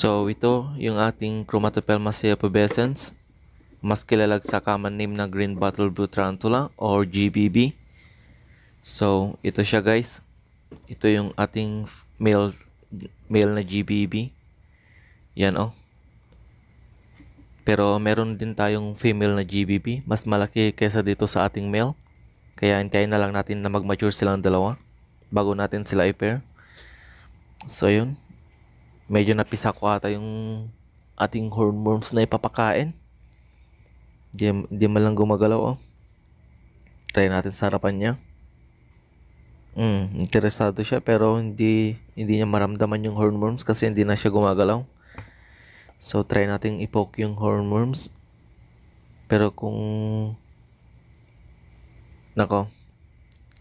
So, ito yung ating Chromatopelmasia pubescens, mas kilala sa common name na Green Bottle Blue Tarantula or GBB. So, ito siya guys. Ito yung ating male, male na GBB. Yan oh. Pero meron din tayong female na GBB. Mas malaki kaysa dito sa ating male. Kaya hintayin na lang natin na mag-mature silang dalawa bago natin sila i-pair. So, yun medyo napisa ko ata yung ating hormones na ipapakain. Di, di man lang gumagalaw, oh. Try natin sa harapan niya. Mm, interesado siya pero hindi hindi niya maramdaman yung hormones kasi hindi na siya gumagalaw. So try nating i-poke yung hormones. Pero kung nako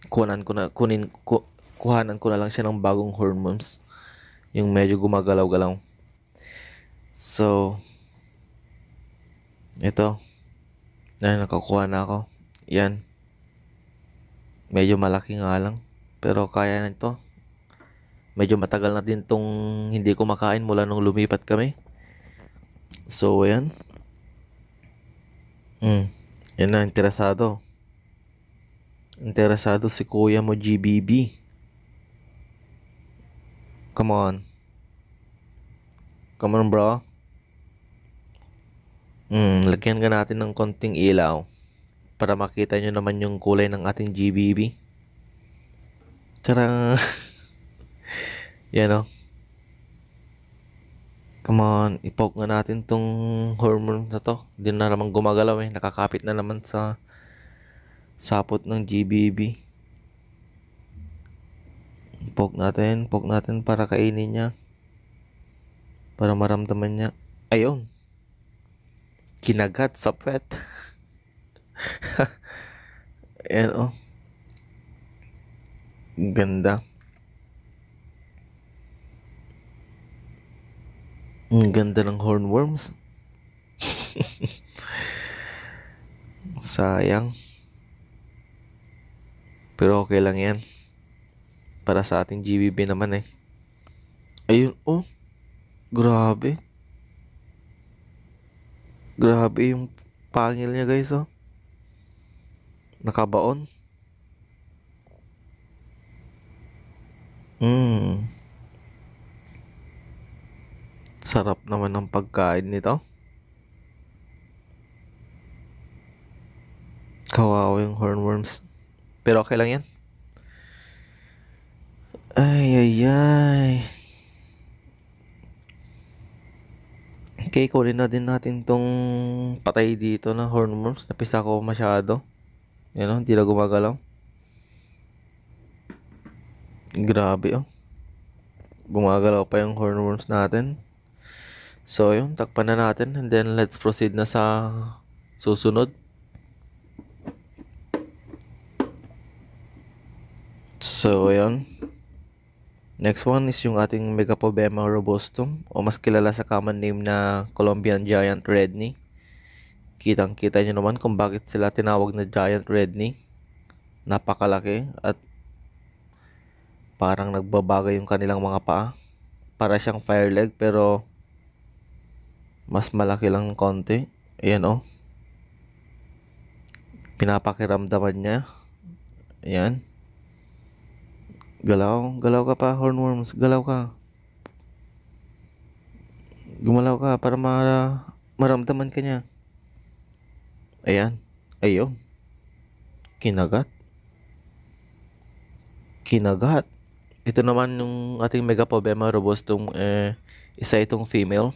kuhanan ko na kunin ku, kuhanan ko na lang siya ng bagong hormones yung medyo gumagalaw-galaw. So, ito. Na nakakuha na ako. Yan. Medyo malaki nga lang. Pero kaya na ito. Medyo matagal na din tong hindi ko makain mula nung lumipat kami. So, yan. Hmm. Yan na, interesado. Interesado si kuya mo GBB. Come on. Come on, bro. Hmm, lagyan ka natin ng konting ilaw para makita nyo naman yung kulay ng ating GBB. Tara. Yan o. Oh. Come on, ipoke nga natin tong hormone na to. Hindi na naman gumagalaw eh. Nakakapit na naman sa sapot ng GBB. Poke natin, poke natin para kainin niya. Para maramdaman niya. Ayun. Kinagat sa pet. Ayan oh. Ganda. Ang ganda ng hornworms. Sayang. Pero okay lang yan para sa ating GBB naman eh. Ayun, oh. Grabe. Grabe yung pangil niya guys, oh. Nakabaon. Hmm. Sarap naman ng pagkain nito. Kawawa yung hornworms. Pero okay lang yan. Ay, ay, ay. Okay, kunin na din natin tong patay dito na hornworms. Napisa ko masyado. Yan o, hindi na gumagalaw. Grabe oh. Gumagalaw pa yung hornworms natin. So, yun, takpan na natin. And then, let's proceed na sa susunod. So, yun. Next one is yung ating Megapobema robustum o mas kilala sa common name na Colombian Giant Redney. Kitang-kita nyo naman kung bakit sila tinawag na Giant Redney. Napakalaki at parang nagbabagay yung kanilang mga paa. Para siyang fire leg pero mas malaki lang konti. Ayan. Oh. Pinapakiramdaman niya. Ayan. Galaw, galaw ka pa, hornworms, galaw ka. Gumalaw ka para mara, maramdaman ka niya. Ayan, ayun. Kinagat. Kinagat. Ito naman yung ating Megapobema robustum, eh, isa itong female.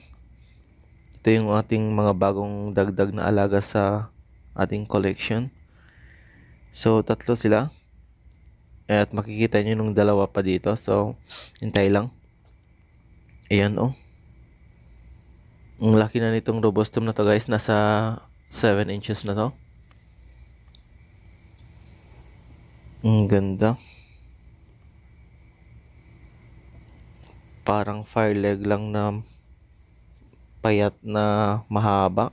Ito yung ating mga bagong dagdag na alaga sa ating collection. So, tatlo sila. At makikita nyo nung dalawa pa dito. So, hintay lang. Ayan oh. Ang laki na nitong robustum na to guys. Nasa 7 inches na to. Ang ganda. Parang fire leg lang na payat na mahaba.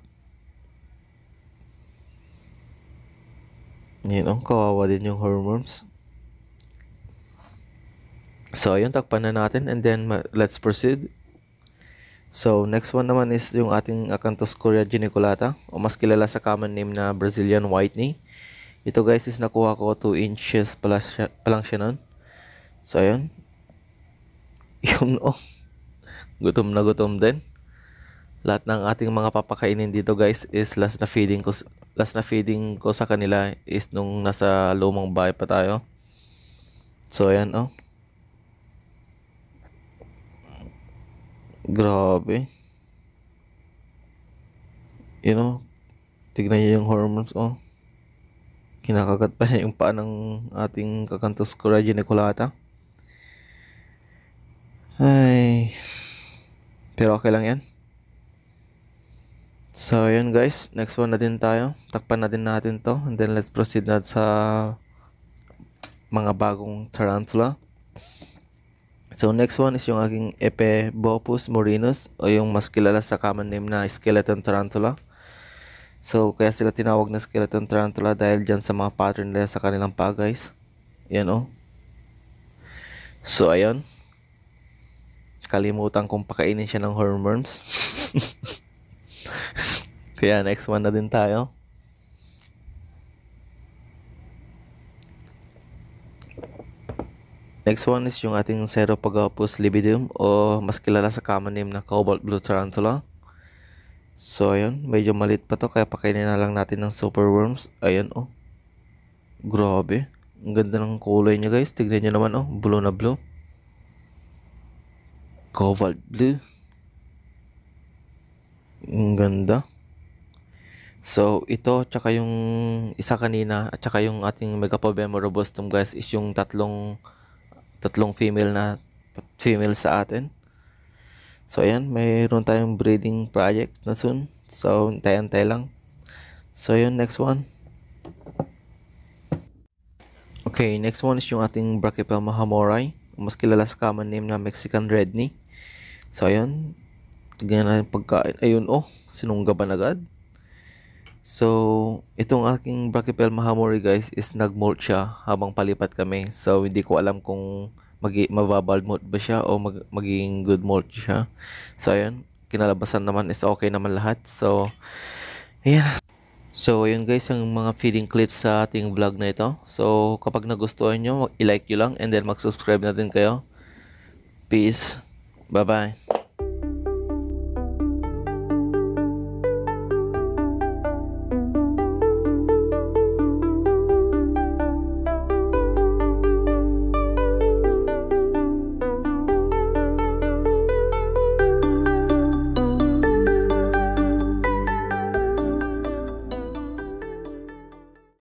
Yan oh, kawawa din yung hormones. So, ayun, takpan na natin and then let's proceed. So, next one naman is yung ating Acanthus corea geniculata o mas kilala sa common name na Brazilian Whitney. Ito guys is nakuha ko 2 inches pala siya, pa lang siya nun. So, ayun. Yun oh. Gutom na gutom din. Lahat ng ating mga papakainin dito guys is last na feeding ko last na feeding ko sa kanila is nung nasa lumang bahay pa tayo. So, ayan oh. Grabe. You know, tignan niyo yung hormones, oh. Kinakagat pa niya yung paa ng ating kakantos Cora geniculata. Ay. Pero okay lang yan. So, yun guys. Next one na din tayo. Takpan na din natin to. And then let's proceed na sa mga bagong tarantula. So next one is yung aking Epebopus morinus o yung mas kilala sa common name na skeleton tarantula. So kaya sila tinawag na skeleton tarantula dahil dyan sa mga pattern nila sa kanilang paa guys. Yan o. Oh. So ayun. Kalimutan kong pakainin siya ng hormones. kaya next one na din tayo. Next one is yung ating Ceropagopus libidum o mas kilala sa common name na cobalt blue tarantula. So, ayun. Medyo malit pa to kaya pakainin na lang natin ng super worms. Ayun, oh. Grabe. Ang ganda ng kulay niya guys. Tignan niyo naman, oh. Blue na blue. Cobalt blue. Ang ganda. So, ito, tsaka yung isa kanina, at tsaka yung ating Megapobema robustum guys is yung tatlong tatlong female na female sa atin. So, ayan, mayroon tayong breeding project na soon. So, antay-antay lang. So, yun, next one. Okay, next one is yung ating Brachypelma hamorai. Mas kilala sa common name na Mexican Red Knee. So, ayun. Tignan natin pagkain. Ayun, oh. Sinunggaban agad. So, itong aking Brachypelma hamori guys is nag-molt siya habang palipat kami. So, hindi ko alam kung mag mababald molt ba siya o mag magiging good molt siya. So, ayun. Kinalabasan naman is okay naman lahat. So, ayan. So, ayun guys, yung mga feeding clips sa ating vlog na ito. So, kapag nagustuhan nyo, i-like nyo lang and then mag-subscribe na din kayo. Peace. Bye-bye.